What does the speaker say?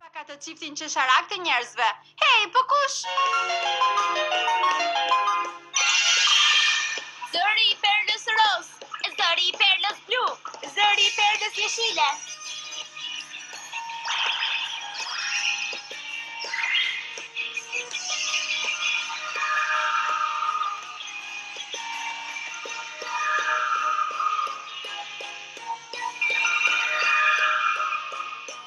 Pak atë çiftin qesharak të njerëzve. Hej, po kush? Zëri i perlës roz, zëri i perlës blu, zëri i perlës jeshile.